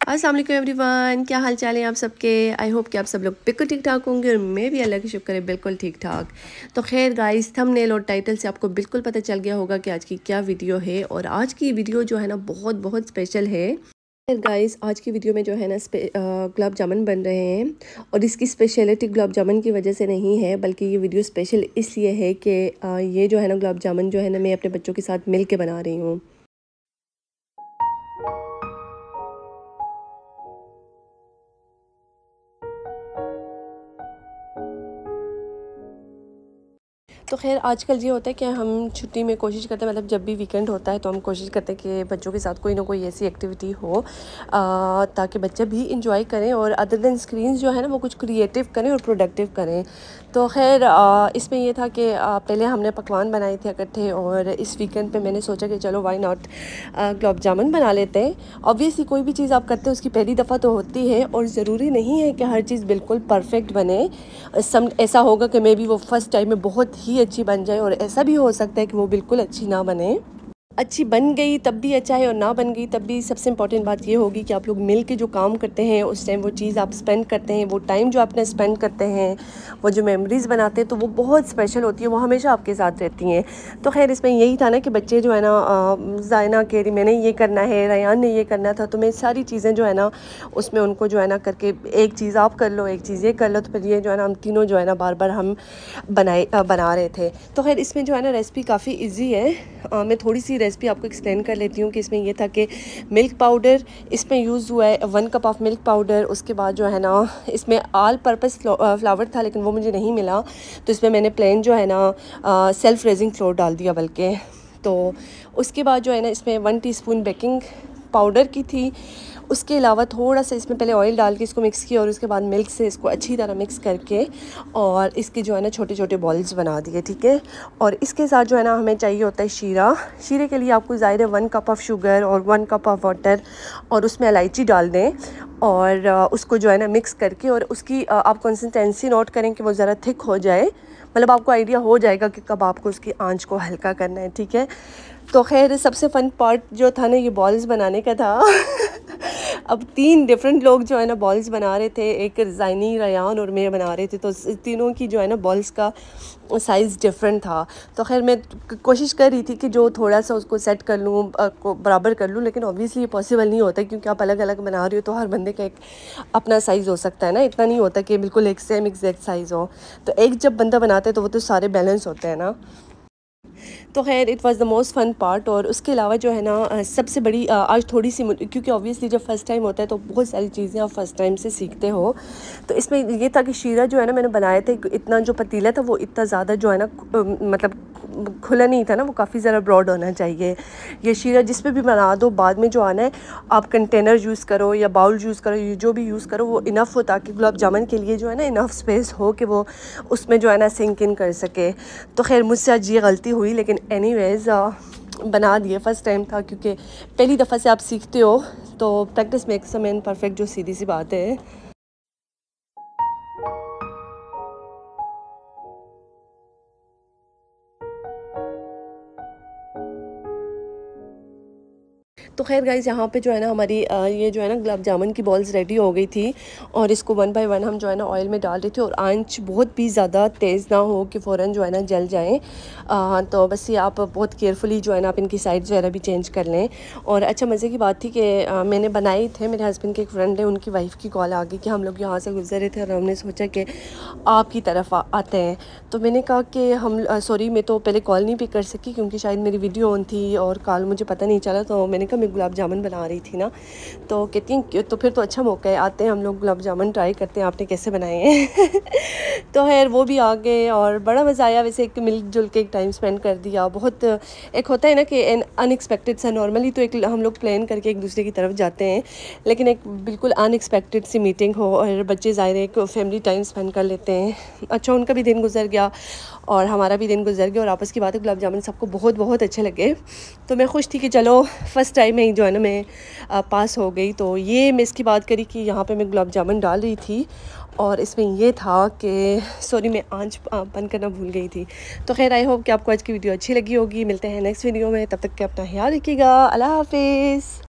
Aslam everyone, क्या हाल चाल है आप सबके? आई होप कि आप सब लोग बिल्कुल ठीक ठाक होंगे और मैं भी अल्लाह की शुक्र है बिल्कुल ठीक ठाक। तो खैर गाइस थंबनेल और टाइटल से आपको बिल्कुल पता चल गया होगा कि आज की क्या वीडियो है और आज की वीडियो जो है ना बहुत बहुत स्पेशल है। गाइस आज की वीडियो में जो है ना गुलाब जामुन बन रहे हैं और इसकी स्पेशलिटी गुलाब जामुन की वजह से नहीं है, बल्कि ये वीडियो स्पेशल इसलिए है कि ये जो है ना गुलाब जामुन जो है ना मैं अपने बच्चों के साथ मिल के बना रही हूँ। तो खैर, आजकल ये होता है कि हम छुट्टी में कोशिश करते हैं मतलब जब भी वीकेंड होता है तो हम कोशिश करते हैं कि बच्चों के साथ कोई ना कोई ऐसी एक्टिविटी हो ताकि बच्चे भी इंजॉय करें और अदर देन स्क्रीन जो है ना, वो कुछ क्रिएटिव करें और प्रोडक्टिव करें। तो खैर इसमें यह था कि पहले हमने पकवान बनाए थे इकट्ठे और इस वीकेंड पे मैंने सोचा कि चलो वाई नॉट गुलाब जामुन बना लेते हैं। ऑब्वियसली कोई भी चीज़ आप करते हैं, उसकी पहली दफ़ा तो होती है और ज़रूरी नहीं है कि हर चीज़ बिल्कुल परफेक्ट बने। सम, ऐसा होगा कि मे बी वो फ़र्स्ट टाइम में बहुत ही अच्छी बन जाए और ऐसा भी हो सकता है कि वो बिल्कुल अच्छी ना बने। अच्छी बन गई, तब भी अच्छा है और ना बन गई, तब भी सबसे इंपॉर्टेंट बात ये होगी कि आप लोग मिल के जो काम करते हैं, उस टाइम वो चीज़ आप स्पेंड करते हैं, वो टाइम जो आपने स्पेंड करते हैं, वो जो मेमोरीज़ बनाते हैं तो वो बहुत स्पेशल होती है, वो हमेशा आपके साथ रहती हैं। तो खैर, इसमें यही था ना कि बच्चे जो है ना जायना कह रही, मैंने ये करना है, रयान ने ये करना था तो मैं सारी चीज़ें जो है ना, उसमें उनको जो है ना करके एक चीज़ आप कर लो, एक चीज़ ये कर लो तो फिर ये जो है ना, हम तीनों जो है ना बार बार हम बनाए बना रहे थे। तो खैर, इसमें जो है ना रेसिपी काफ़ी ईजी है। मैं थोड़ी सी रेसिपी आपको एक्सप्लेन कर लेती हूँ कि इसमें यह था कि मिल्क पाउडर इसमें यूज़ हुआ है one cup of milk powder उसके बाद जो है ना, इसमें आल पर्पज़ फ्लावर था, लेकिन वो मुझे नहीं मिला। तो इसमें मैंने प्लेन जो है ना सेल्फ रेजिंग फ्लोर डाल दिया बल्कि। तो उसके बाद जो है ना, इसमें वन टीस्पून बेकिंग पाउडर की थी उसके अलावा थोड़ा सा इसमें पहले ऑयल डाल के इसको मिक्स किया और उसके बाद मिल्क से इसको अच्छी तरह मिक्स करके और इसके जो है ना छोटे छोटे बॉल्स बना दिए, ठीक है? और इसके साथ जो है ना हमें चाहिए होता है शीरा। शीरे के लिए आपको ज़ाहिर है वन कप ऑफ़ शुगर और वन कप ऑफ़ वाटर और उसमें इलायची डाल दें और उसको जो है ना मिक्स करके और उसकी आप कंसिस्टेंसी नोट करें कि वो ज़रा थिक हो जाए। मतलब आपको आइडिया हो जाएगा कि कब आपको उसकी आँच को हल्का करना है, ठीक है? तो खैर, सबसे फ़न पार्ट जो था ना ये बॉल्स बनाने का था। अब तीन डिफरेंट लोग जो है ना बॉल्स बना रहे थे, एक रिजाइनी रयान और मैं बना रहे थे तो तीनों की जो है ना बॉल्स का साइज़ डिफरेंट था। तो खैर मैं कोशिश कर रही थी कि जो थोड़ा सा उसको सेट कर लूँ बराबर कर लूँ, लेकिन ऑब्वियसली ये पॉसिबल नहीं होता, क्योंकि आप अलग अलग बना रहे हो तो हर बंदे का एक अपना साइज़ हो सकता है ना। इतना नहीं होता कि बिल्कुल एक सेम एग्जैक्ट साइज़ हो। तो एक जब बंदा बनाता है तो वो तो सारे बैलेंस होते हैं ना। तो खैर it was the most fun part और उसके अलावा जो है ना सबसे बड़ी आज थोड़ी सी क्योंकि ऑब्वियसली जब फ़र्स्ट टाइम होता है तो बहुत सारी चीज़ें आप फ़र्स्ट टाइम से सीखते हो। तो इसमें ये था कि शीरा जो है ना, मैंने बनाया था, इतना जो पतीला था वो इतना ज़्यादा जो है ना मतलब खुला नहीं था ना, वो काफ़ी ज़रा ब्रॉड होना चाहिए। ये शीरा जिस पर भी बना दो, बाद में जो आना है, आप कंटेनर यूज़ करो या बाउल यूज़ करो जो भी यूज़ करो, वो इनफ़ हो ताकि गुलाब जामुन के लिए जो है ना इनफ़ स्पेस हो कि वो उसमें जो है ना सिंक इन कर सके। तो खैर, मुझसे आज ये गलती हुई, लेकिन एनी बना दिए फ़र्स्ट टाइम था, क्योंकि पहली दफ़ा से आप सीखते हो तो practice makes a man perfect जो सीधी सी बात है। तो खैर गाइज़ यहाँ पे जो है ना हमारी ये जो है ना गुलाब जामुन की बॉल्स रेडी हो गई थी और इसको वन बाय वन हम जो है ना ऑयल में डाल रहे थे और आँच बहुत भी ज़्यादा तेज़ ना हो कि फ़ौर जो है ना जल जाएँ। तो बस ये आप बहुत केयरफुली जो है ना आप इनकी साइड वगैरह भी चेंज कर लें। और अच्छा मज़े की बात थी कि मैंने बनाए थे, मेरे हस्बैंड के एक फ्रेंड है, उनकी वाइफ़ की कॉल आ गई कि हम लोग यहाँ से गुजर रहे थे और हमने सोचा कि आपकी तरफ़ आते हैं। तो मैंने कहा कि हम सॉरी मैं तो पहले कॉल नहीं पिक कर सकी क्योंकि शायद मेरी वीडियो ऑन थी और कॉल मुझे पता नहीं चला तो मैंने कहा मैं गुलाब जामुन बना रही थी ना तो कहती तो फिर तो अच्छा मौका है, आते हैं हम लोग गुलाब जामुन ट्राई करते हैं, आपने कैसे बनाए हैं? तो खैर, वो भी आ गए और बड़ा मज़ा आया। वैसे एक मिल जुल के एक टाइम स्पेंड कर दिया। बहुत एक होता है ना कि अनएक्सपेक्टेड सा नॉर्मली तो एक हम लोग प्लान करके एक दूसरे की तरफ़ जाते हैं, लेकिन एक बिल्कुल अनएक्सपेक्टेड सी मीटिंग हो और बच्चे ज़ाहिर एक फैमिली टाइम स्पेंड कर लेते हैं। अच्छा उनका भी दिन गुजर गया और हमारा भी दिन गुजर गया और आपस की बात है, गुलाब जामुन सबको बहुत बहुत अच्छे लगे। तो मैं खुश थी कि चलो फ़र्स्ट टाइम में, जो है ना, मैं पास हो गई। तो ये मैं इसकी बात करी कि यहाँ पे मैं गुलाब जामुन डाल रही थी और इसमें ये था कि सॉरी मैं आँच बंद करना भूल गई थी। तो खैर आई होप कि आपको आज की वीडियो अच्छी लगी होगी। मिलते हैं नेक्स्ट वीडियो में। तब तक के अपना ख्याल रखिएगा। अल्लाह हाफिज़।